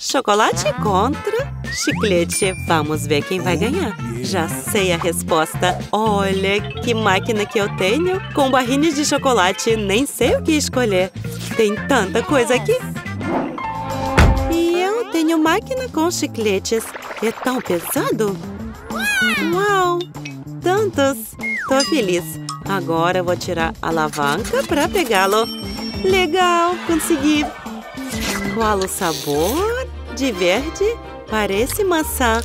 Chocolate contra chiclete. Vamos ver quem vai ganhar. Já sei a resposta. Olha que máquina que eu tenho. Com barrinhas de chocolate, nem sei o que escolher. Tem tanta coisa aqui. E eu tenho máquina com chicletes. É tão pesado. Uau! Tantos! Tô feliz. Agora vou tirar a alavanca para pegá-lo. Legal! Consegui! Qual o sabor? De verde? Parece maçã.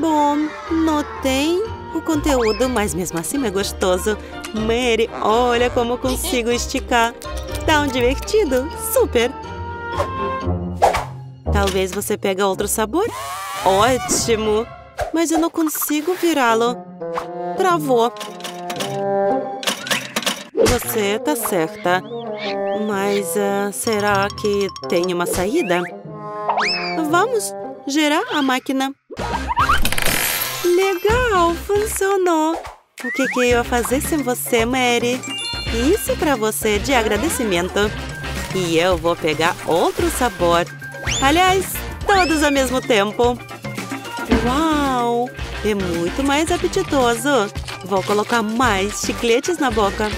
Bom, não tem o conteúdo, mas mesmo assim é gostoso. Mary, olha como consigo esticar. Tá um divertido. Super! Talvez você pegue outro sabor? Ótimo! Mas eu não consigo virá-lo. Travou. Você tá certa. Mas uh, será que tem uma saída? Vamos gerar a máquina. Legal, funcionou. O que, que eu ia fazer sem você, Mary? Isso para você de agradecimento. E eu vou pegar outro sabor. Aliás, todos ao mesmo tempo. Uau! É muito mais apetitoso. Vou colocar mais chicletes na boca.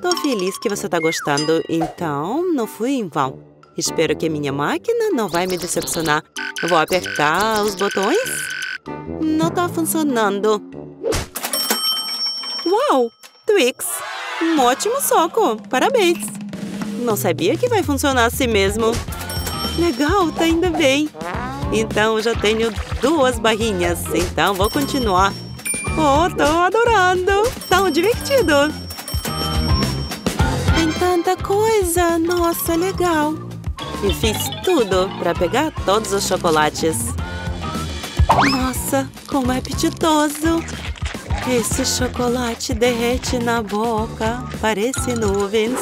Tô feliz que você tá gostando, então não fui em vão. Espero que minha máquina não vai me decepcionar. Vou apertar os botões. Não tá funcionando. Uau! Twix! Um ótimo soco! Parabéns! Não sabia que vai funcionar assim mesmo. Legal, tá indo bem. Então já tenho duas barrinhas, então vou continuar. Oh, tô adorando! Tão divertido! Tem tanta coisa! Nossa, legal! E fiz tudo para pegar todos os chocolates. Nossa, como é apetitoso! Esse chocolate derrete na boca, parece nuvens.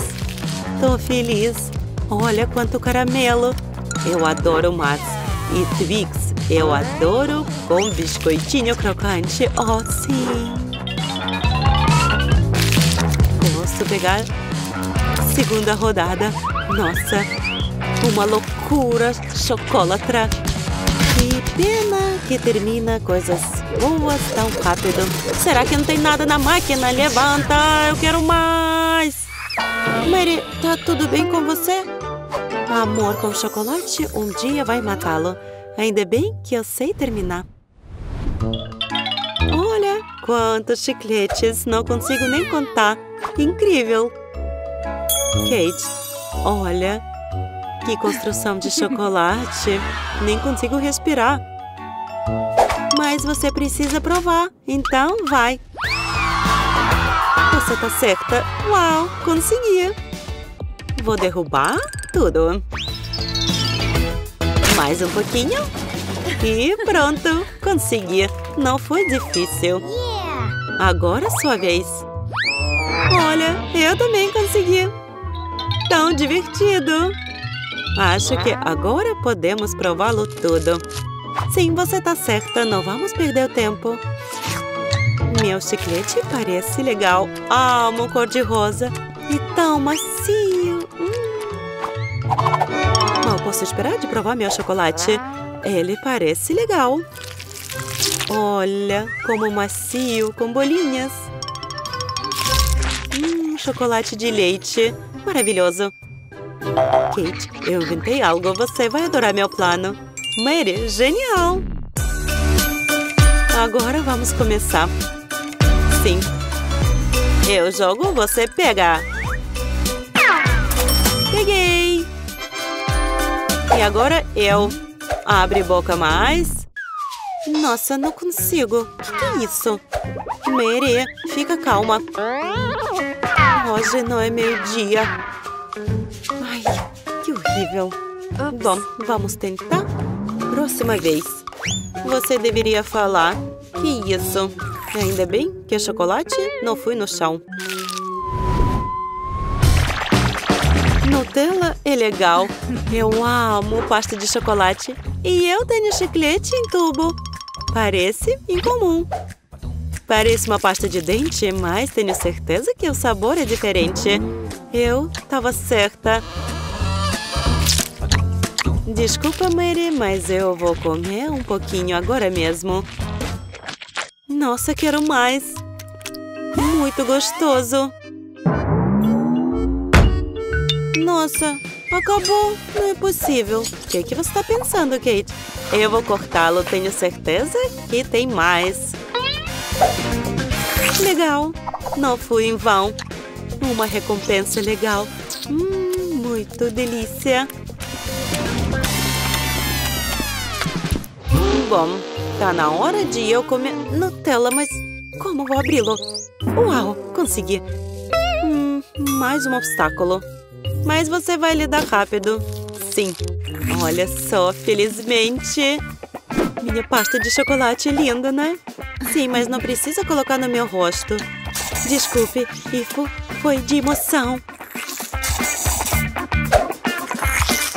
Tô feliz. Olha quanto caramelo. Eu adoro maçã. E Twix, eu adoro com biscoitinho crocante. Oh, sim! Posso pegar segunda rodada. Nossa, uma loucura chocolatra. Que pena que termina coisas boas tão rápido. Será que não tem nada na máquina? Levanta, eu quero mais! Mary, tá tudo bem com você? Amor com chocolate um dia vai matá-lo. Ainda bem que eu sei terminar. Olha quantos chicletes, não consigo nem contar. Incrível! Kate, olha que construção de chocolate. Nem consigo respirar. Mas você precisa provar, então vai. Você tá certa. Uau, consegui. Vou derrubar tudo. Mais um pouquinho. E pronto, consegui. Não foi difícil. Agora é sua vez. Olha, eu também consegui. Tão divertido. Acho que agora podemos prová-lo tudo. Sim, você tá certa, não vamos perder o tempo. Meu chiclete parece legal. Amo cor-de-rosa. E tão macio. Mal posso esperar de provar meu chocolate. Ele parece legal. Olha, como macio, com bolinhas. Hum, chocolate de leite. Maravilhoso. Kate, eu inventei algo. Você vai adorar meu plano. Mary, genial! Agora vamos começar. Sim. Eu jogo, você pega. Peguei! E agora eu. Abre boca mais. Nossa, não consigo. O que, é isso? Mary, fica calma. Hoje não é meio-dia. Horrível. Bom, vamos tentar? Próxima vez. Você deveria falar. Que isso? Ainda bem que o chocolate não foi no chão. Nutella é legal. Eu amo pasta de chocolate. E eu tenho chiclete em tubo. Parece incomum. Parece uma pasta de dente, mas tenho certeza que o sabor é diferente. Eu estava certa. Desculpa, Mary, mas eu vou comer um pouquinho agora mesmo. Nossa, quero mais. Muito gostoso. Nossa, acabou. Não é possível. O que, é que você está pensando, Kate? Eu vou cortá-lo, tenho certeza que tem mais. Legal. Não fui em vão. Uma recompensa legal. Hum, muito delícia. Bom, tá na hora de eu comer Nutella, mas como vou abri-lo? Uau, consegui. Hum, mais um obstáculo. Mas você vai lidar rápido. Sim. Olha só, felizmente. Minha pasta de chocolate é linda, né? Sim, mas não precisa colocar no meu rosto. Desculpe, Ifo, foi de emoção.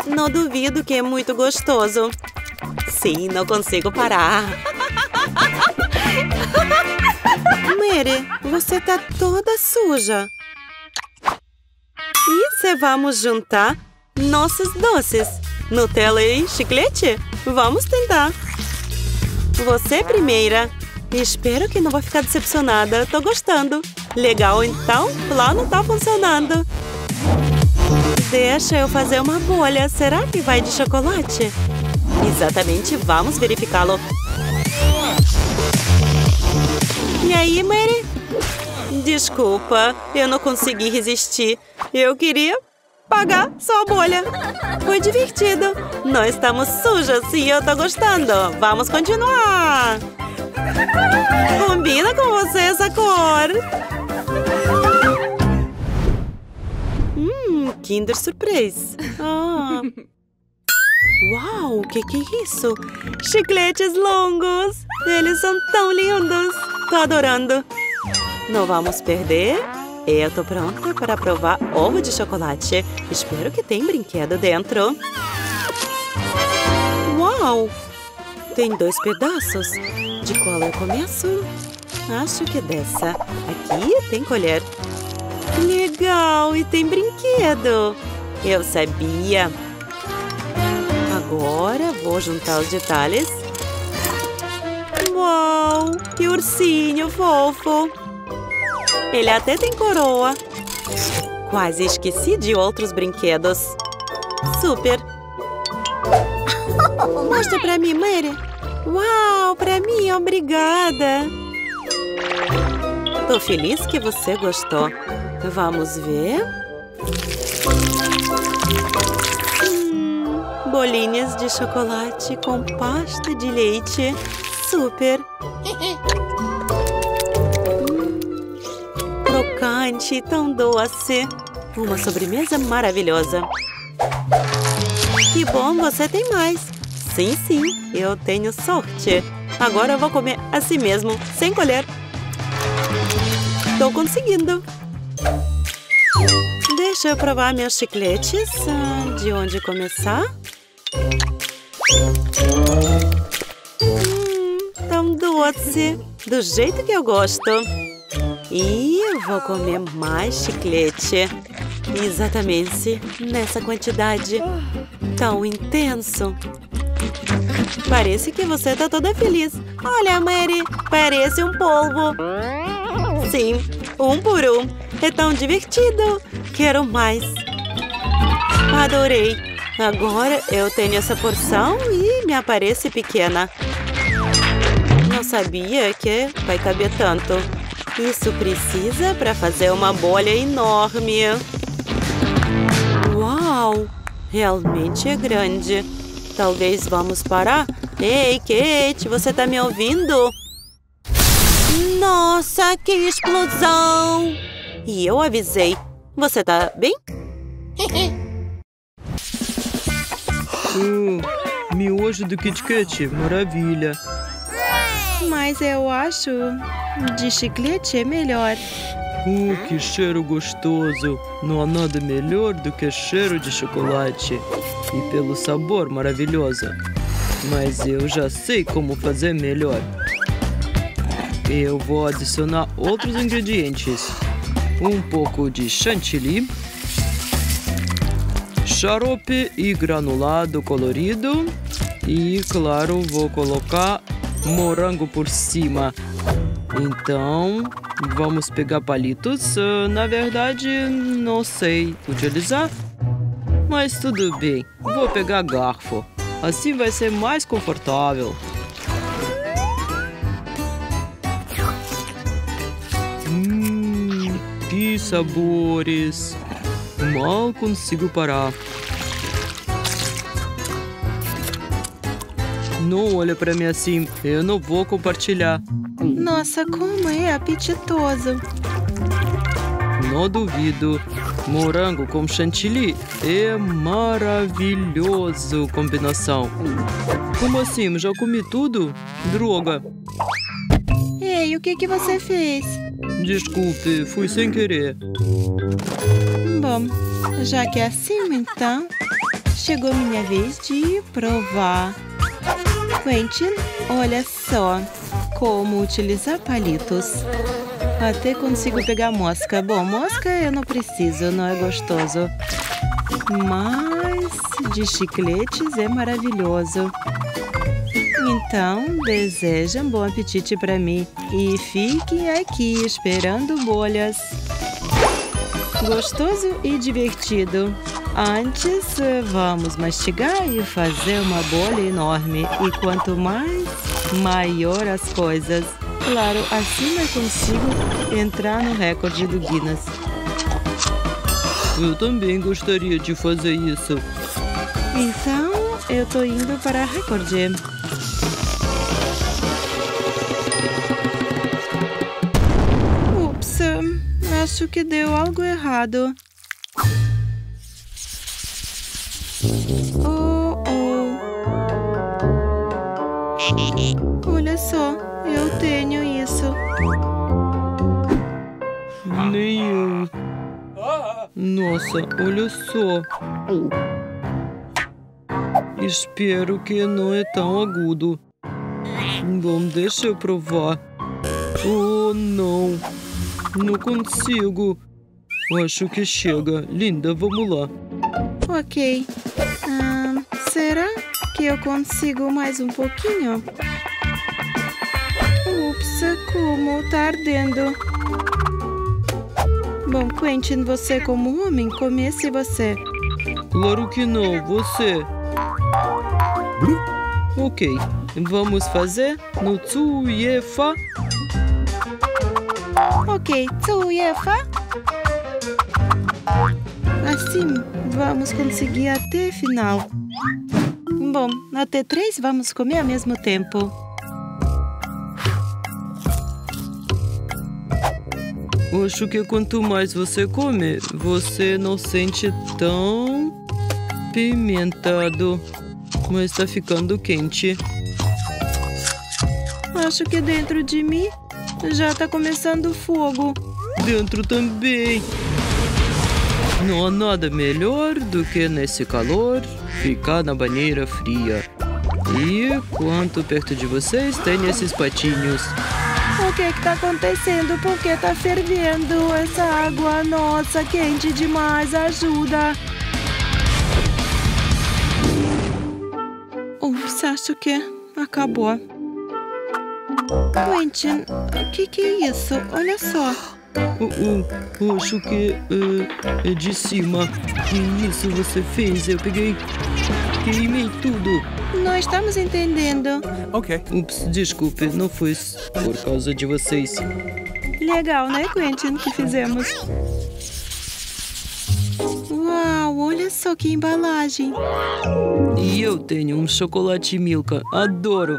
Não duvido que é muito gostoso. Sim, não consigo parar. Mary, você tá toda suja. E se vamos juntar nossos doces? Nutella e chiclete? Vamos tentar. Você primeira. Espero que não vai ficar decepcionada. Tô gostando. Legal, então? Não tá funcionando. Deixa eu fazer uma bolha. Será que vai de chocolate? Exatamente, vamos verificá-lo. E aí, Mary? Desculpa, eu não consegui resistir. Eu queria pagar só a bolha. Foi divertido. Nós estamos sujas e eu tô gostando. Vamos continuar. Combina com você essa cor. Hum, Kinder Surprise. Ah. Uau, o que, que é isso? Chicletes longos! Eles são tão lindos! Tô adorando! Não vamos perder? Eu tô pronta para provar ovo de chocolate. Espero que tenha brinquedo dentro. Uau! Tem dois pedaços. De qual eu começo? Acho que dessa. Aqui tem colher. Legal! E tem brinquedo! Eu sabia! Agora vou juntar os detalhes. Uau! Que ursinho fofo! Ele até tem coroa. Quase esqueci de outros brinquedos. Super! Mostra pra mim, Mary. Uau, pra mim, obrigada. Tô feliz que você gostou. Vamos ver. Bolinhas de chocolate com pasta de leite. Super! crocante, tão doce. Uma sobremesa maravilhosa. Que bom, você tem mais. Sim, sim, eu tenho sorte. Agora eu vou comer assim mesmo, sem colher. Estou conseguindo. Deixa eu provar meus chicletes. Ah, de onde começar? Do jeito que eu gosto. E eu vou comer mais chiclete. Exatamente nessa quantidade. Tão intenso. Parece que você tá toda feliz. Olha, Mary, parece um polvo. Sim, um por um. É tão divertido. Quero mais. Adorei. Agora eu tenho essa porção e me aparece pequena. Não sabia que vai caber tanto. Isso precisa para fazer uma bolha enorme. Uau! Realmente é grande. Talvez vamos parar? Ei, Kate, você tá me ouvindo? Nossa, que explosão! E eu avisei. Você tá bem? Hum, miojo do Kit Kat, maravilha. Mas eu acho de chiclete é melhor. Uh, que cheiro gostoso! Não há nada melhor do que cheiro de chocolate. E pelo sabor maravilhoso. Mas eu já sei como fazer melhor. Eu vou adicionar outros ingredientes. Um pouco de chantilly xarope e granulado colorido. E, claro, vou colocar morango por cima. Então, vamos pegar palitos. Uh, na verdade, não sei utilizar. Mas tudo bem, vou pegar garfo. Assim vai ser mais confortável. Hum, que sabores! Mal consigo parar. Não olha para mim assim, eu não vou compartilhar. Nossa, como é apetitoso. Não duvido. Morango com chantilly é maravilhoso combinação. Como assim? Já comi tudo? Droga. Ei, o que, que você fez? Desculpe, fui sem querer. Bom, já que é assim, então, chegou minha vez de provar. Quentin, olha só como utilizar palitos. Até consigo pegar mosca. Bom, mosca eu não preciso, não é gostoso. Mas de chicletes é maravilhoso. Então, desejem bom apetite para mim e fiquem aqui esperando bolhas. Gostoso e divertido. Antes, vamos mastigar e fazer uma bolha enorme. E quanto mais, maior as coisas. Claro, assim eu consigo entrar no recorde do Guinness. Eu também gostaria de fazer isso. Então, eu tô indo para recorde. Ups, acho que deu algo errado. Oh, oh. Olha só, eu tenho isso. Nem eu. Nossa, olha só. Espero que não é tão agudo. Bom, deixa eu provar. Oh, não. Não consigo. Acho que chega. Linda, vamos lá. Ok. Que eu consigo mais um pouquinho? Ups, como tá ardendo. Bom, Quentin, você como homem, comece você. Claro que não, você. Ok, vamos fazer no Tsuyefa. Ok, Tsuyefa. Assim, vamos conseguir até final. Bom, até três vamos comer ao mesmo tempo. Acho que quanto mais você come, você não sente tão pimentado. Mas está ficando quente. Acho que dentro de mim já está começando fogo. Dentro também. Não há nada melhor do que nesse calor ficar na banheira fria. E quanto perto de vocês tem esses patinhos? O que está acontecendo? Por que está fervendo essa água? Nossa, quente demais, ajuda! Ups, acho que acabou. Quentin, o que, que é isso? Olha só. Oh, oh, acho que uh, é de cima. Que isso você fez? Eu peguei. Queimei tudo. Não estamos entendendo. Ok. Ups, desculpe, não foi por causa de vocês. Legal, né, Quentin, que fizemos? Uau, olha só que embalagem. E eu tenho um chocolate Milka. Adoro.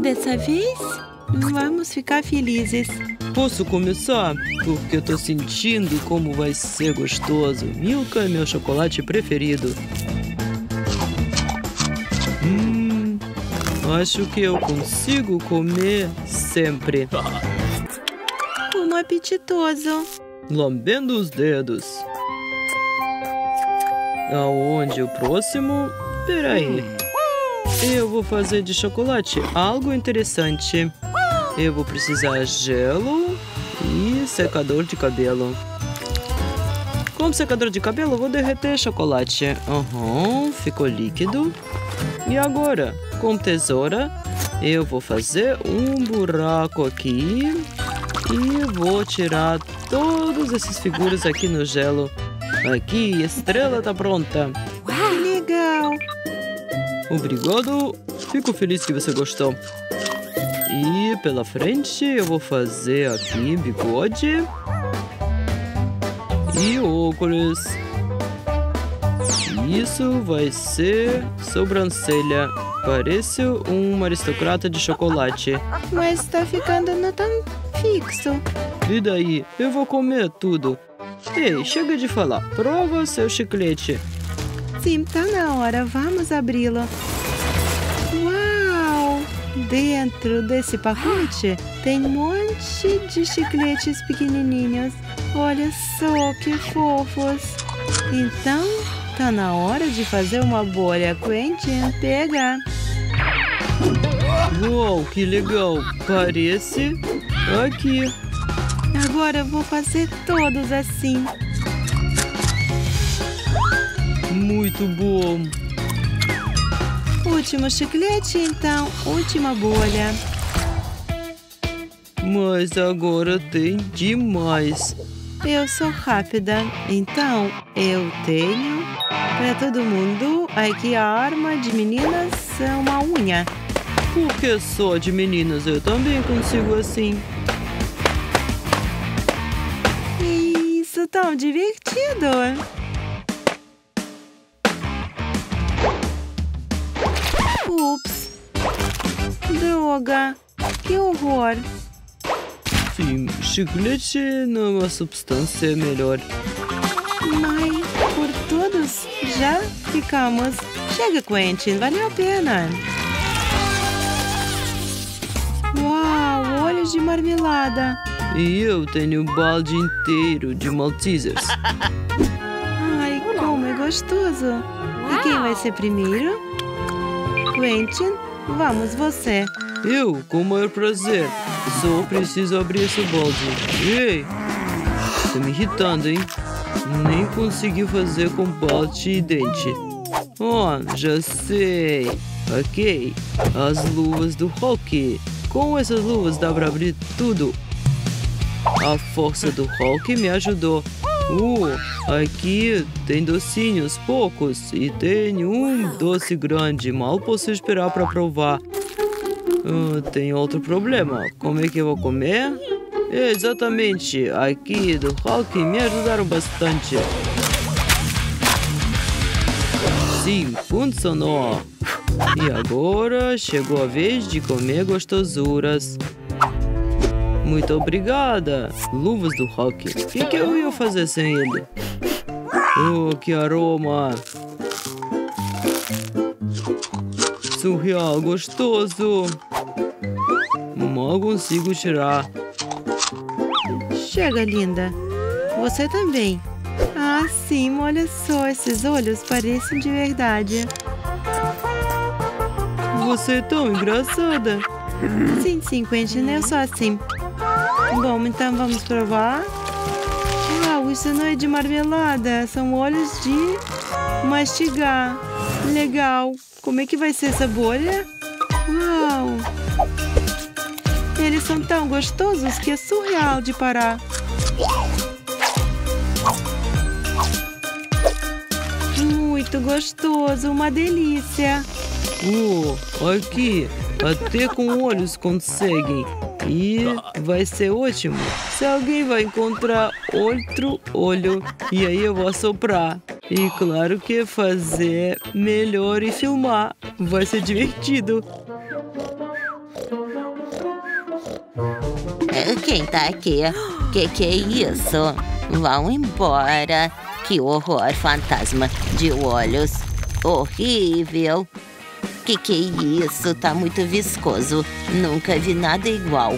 Dessa vez, vamos ficar felizes. Posso começar? Porque eu tô sentindo como vai ser gostoso. Milka é meu chocolate preferido. Acho que eu consigo comer sempre. Como apetitoso. Lambendo os dedos. Aonde o próximo? Peraí. Eu vou fazer de chocolate algo interessante. Eu vou precisar gelo e secador de cabelo. Com o secador de cabelo, vou derreter chocolate. Aham, ficou líquido. E agora, com tesoura, eu vou fazer um buraco aqui. E vou tirar todas essas figuras aqui no gelo. Aqui, a estrela tá pronta. Que legal! Obrigado. Fico feliz que você gostou. E pela frente eu vou fazer aqui bigode e óculos. Isso vai ser sobrancelha. Parece um aristocrata de chocolate. Mas tá ficando não tão fixo. E daí? Eu vou comer tudo. Ei, chega de falar. Prova seu chiclete. Sim, tá na hora. Vamos abri-lo. Uau! Dentro desse pacote tem um monte de chicletes pequenininhos. Olha só que fofos. Então, tá na hora de fazer uma bolha. Quentin, pega. Uau, que legal. Parece aqui. Agora eu vou fazer todos assim. Muito bom. Último chiclete, então. Última bolha. Mas agora tem demais. Eu sou rápida, então eu tenho para todo mundo aqui a arma de meninas é uma unha. Por que só de meninas? Eu também consigo assim. Isso tão divertido. Ups. Droga. Que horror. Sim, chiclete não é uma substância melhor. Mas por todos já ficamos. Chega, Quentin, valeu a pena. Uau, olhos de marmelada. E eu tenho um balde inteiro de Maltesers. Ai, como é gostoso. E quem vai ser primeiro? Quentin, vamos você. Eu, com o maior prazer. Só preciso abrir esse balde. Ei! Tá me irritando, hein? Nem consegui fazer com balde e dente. Oh, já sei. Ok. As luvas do Hulk. Com essas luvas dá pra abrir tudo. A força do Hulk me ajudou. Uh, aqui tem docinhos, poucos. E tem um doce grande. Mal posso esperar para provar. Uh, tem outro problema. Como é que eu vou comer? Exatamente. Aqui do Hulk me ajudaram bastante. Sim, funcionou. E agora chegou a vez de comer gostosuras. Muito obrigada, luvas do Hulk. O que, que eu ia fazer sem ele? Oh, que aroma! Surreal, gostoso! Mal consigo tirar. Chega, linda. Você também. Ah, sim, olha só, esses olhos parecem de verdade. Você é tão engraçada. Sim, sim, Quentin, eu sou assim. Bom, então vamos provar. Uau, isso não é de marmelada, são olhos de mastigar. Legal. Como é que vai ser essa bolha? Uau! Eles são tão gostosos que é surreal de parar. Muito gostoso, uma delícia. Oh, aqui, até com olhos conseguem. E vai ser ótimo se alguém vai encontrar outro olho e aí eu vou assoprar. E claro que fazer melhor e filmar vai ser divertido. Quem tá aqui? Que que é isso? Vão embora. Que horror, fantasma de olhos. Horrível. Que que é isso? Tá muito viscoso. Nunca vi nada igual.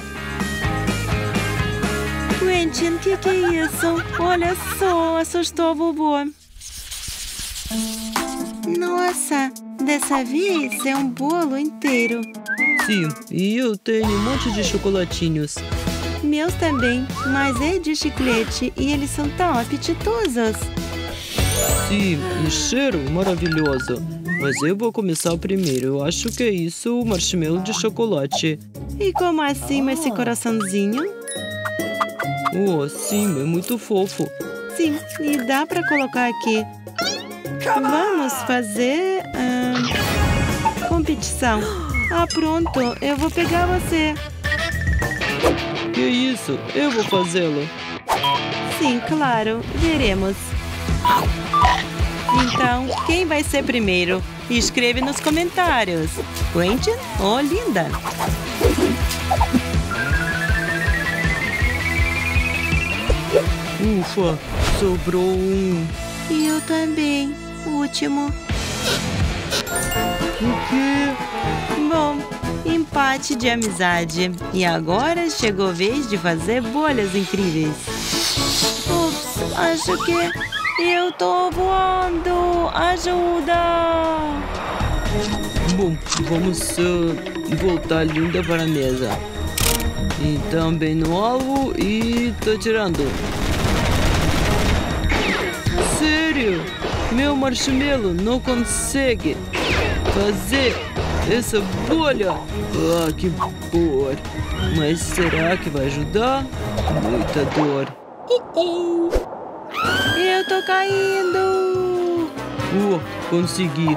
Quentin, que que é isso? Olha só, assustou a vovô. Nossa, dessa vez é um bolo inteiro. Sim, e eu tenho um monte de chocolatinhos. meus também, mas é de chiclete e eles são tão apetitosos. Sim, e cheiro maravilhoso. Mas eu vou começar primeiro. Eu acho que é isso o marshmallow de chocolate. E como assim esse coraçãozinho? Oh, sim, é muito fofo. Sim, e dá para colocar aqui. Vamos fazer ah, competição. Ah, pronto, eu vou pegar você. Que isso? Eu vou fazê-lo. Sim, claro, veremos. Então, quem vai ser primeiro? Escreve nos comentários. Quentin ou Linda? Ufa, sobrou um. E eu também. Último. O quê? Bom, empate de amizade. E agora chegou a vez de fazer bolhas incríveis. Ups, acho que eu tô voando. Ajuda! Bom, vamos uh, voltar linda para a mesa. Então, bem no alvo e tô tirando. Sério? Meu marshmallow não consegue fazer essa bolha. Ah, que dor. Mas será que vai ajudar? Muita dor. Eu tô caindo. Uh, consegui.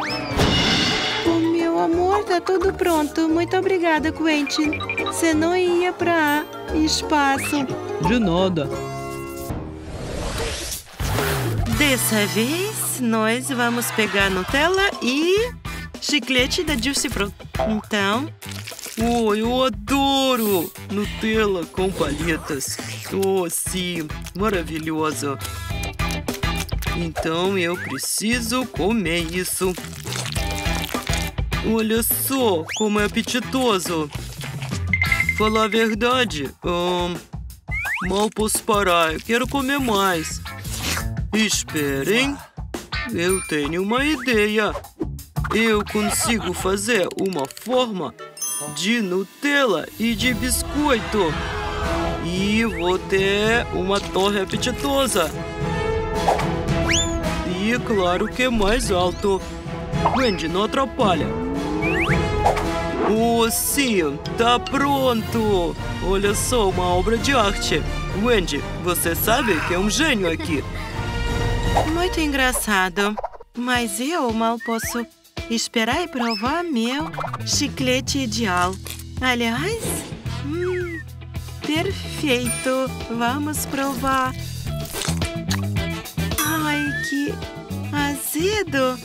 Oh, meu amor, tá tudo pronto. Muito obrigada, Quentin. Você não ia pra espaço. De nada. Dessa vez, nós vamos pegar Nutella e chiclete da Juicy Fruit. Então... Oh, eu adoro Nutella com palhetas. Oh, sim, maravilhoso. Então eu preciso comer isso. Olha só como é apetitoso. Falar a verdade, hum, mal posso parar. Quero comer mais. Esperem, eu tenho uma ideia. Eu consigo fazer uma forma de Nutella e de biscoito. E vou ter uma torre apetitosa. E claro que é mais alto. Wendy, não atrapalha. Oh, sim, tá pronto. Olha só, uma obra de arte. Wendy, você sabe que é um gênio aqui. Muito engraçado. Mas eu mal posso esperar e provar meu chiclete ideal. Aliás, hum, perfeito. Vamos provar. Ai, que azedo.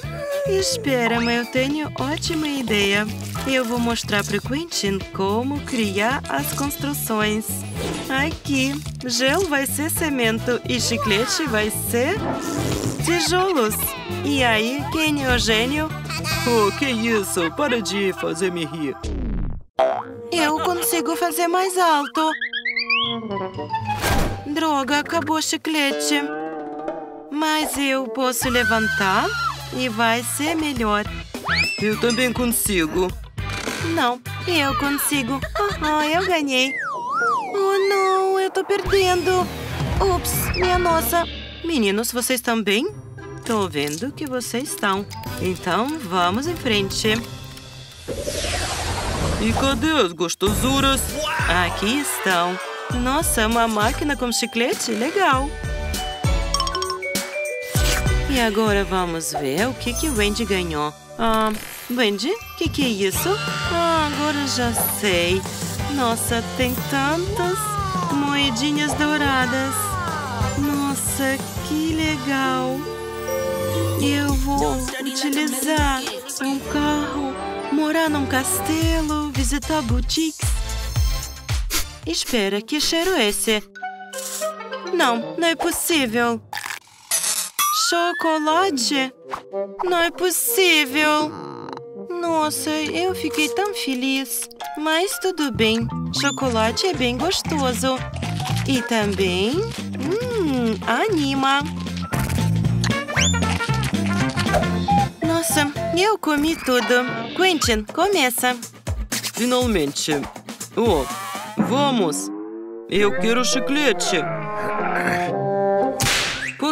Espera, mas eu tenho ótima ideia. Eu vou mostrar para Quentin como criar as construções. Aqui, gel vai ser cimento e chiclete vai ser tijolos. E aí, quem é o gênio? Oh, que isso? Para de fazer me rir. Eu consigo fazer mais alto. Droga, acabou o chiclete. Mas eu posso levantar e vai ser melhor. Eu também consigo. Não, eu consigo. Ah, eu ganhei. Oh, não, eu tô perdendo. Ups, minha nossa. Meninos, vocês estão bem? Tô vendo que vocês estão. Então, vamos em frente. E cadê as gostosuras? Aqui estão. Nossa, uma máquina com chiclete? Legal. E agora vamos ver o que, que Wendy ganhou. Ah, Wendy, o que, que é isso? Ah, agora já sei. Nossa, tem tantas moedinhas douradas. Nossa, que legal. Eu vou utilizar um carro, morar num castelo, visitar boutiques. Espera, que cheiro é esse? Não, não é possível. Chocolate? Não é possível. Nossa, eu fiquei tão feliz. Mas tudo bem. Chocolate é bem gostoso. E também... Hum, anima. Nossa, eu comi tudo. Quentin, começa. Finalmente. Oh, vamos. Eu quero chiclete.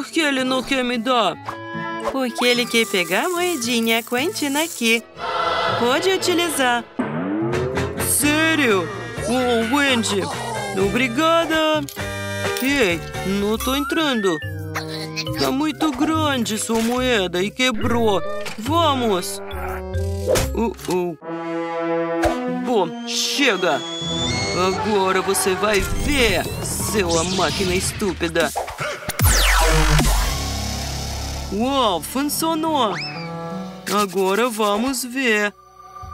Por que ele não quer me dar? Porque ele quer pegar a moedinha Quentin aqui. Pode utilizar. Sério? Oh, Wendy. Obrigada. Ei, não tô entrando. Tá muito grande sua moeda e quebrou. Vamos. Uh -uh. Bom, chega. Agora você vai ver, sua máquina estúpida. Uau, funcionou. Agora vamos ver.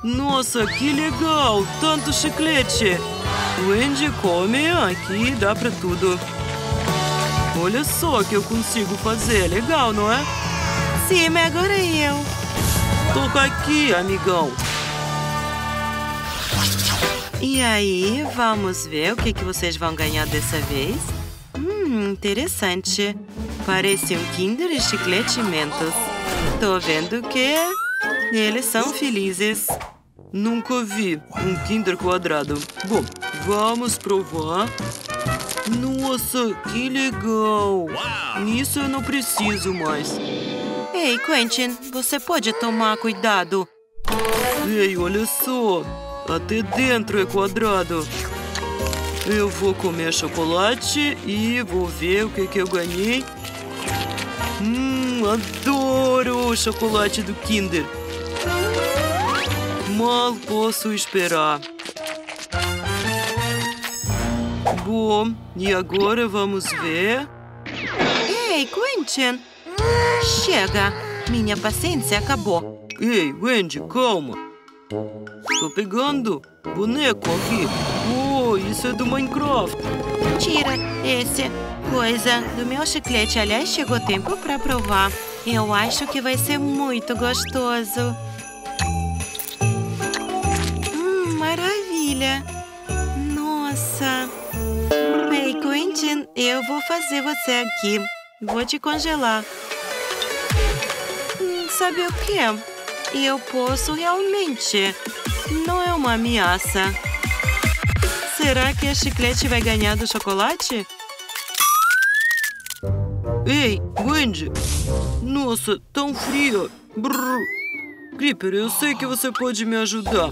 Nossa, que legal! Tanto chiclete! O Andy come aqui dá pra tudo. Olha só o que eu consigo fazer. Legal, não é? Sim, mas agora eu. Toca aqui, amigão. E aí, vamos ver o que, que vocês vão ganhar dessa vez? Hum, interessante. Parece um Kinder e chiclete Mentos. Tô vendo que eles são felizes. Nunca vi um Kinder quadrado. Bom, vamos provar. Nossa, que legal! Isso eu não preciso mais. Ei, Quentin, você pode tomar cuidado. Ei, olha só. Até dentro é quadrado. Eu vou comer chocolate e vou ver o que, que eu ganhei. Hum, adoro o chocolate do Kinder. Mal posso esperar. Bom, e agora vamos ver. Ei, Quentin! Chega! Minha paciência acabou. Ei, Wendy, calma. Tô pegando boneco aqui. Isso é do Minecraft. Tira esse coisa do meu chiclete. Aliás, chegou tempo para provar. Eu acho que vai ser muito gostoso. Hum, maravilha. Nossa. Ei, Quentin, eu vou fazer você aqui. Vou te congelar. Hum, sabe o que? Eu posso realmente. Não é uma ameaça. Será que a chiclete vai ganhar do chocolate? Ei, Wendy! Nossa, tão frio! Brrr. Creeper, eu sei que você pode me ajudar.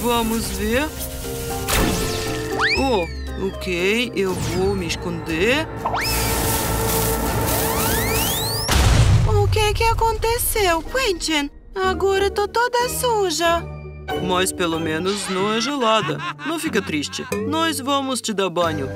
Vamos ver. Oh, ok, eu vou me esconder. O que que aconteceu, Quentin? Agora tô toda suja. Mas pelo menos não é gelada. Não fica triste. Nós vamos te dar banho.